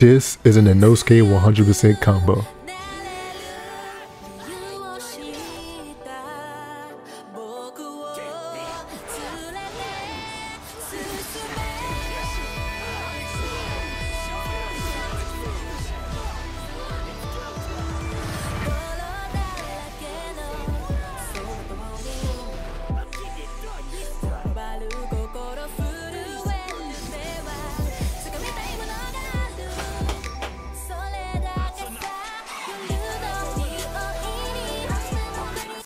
This is an Inosuke 100% combo.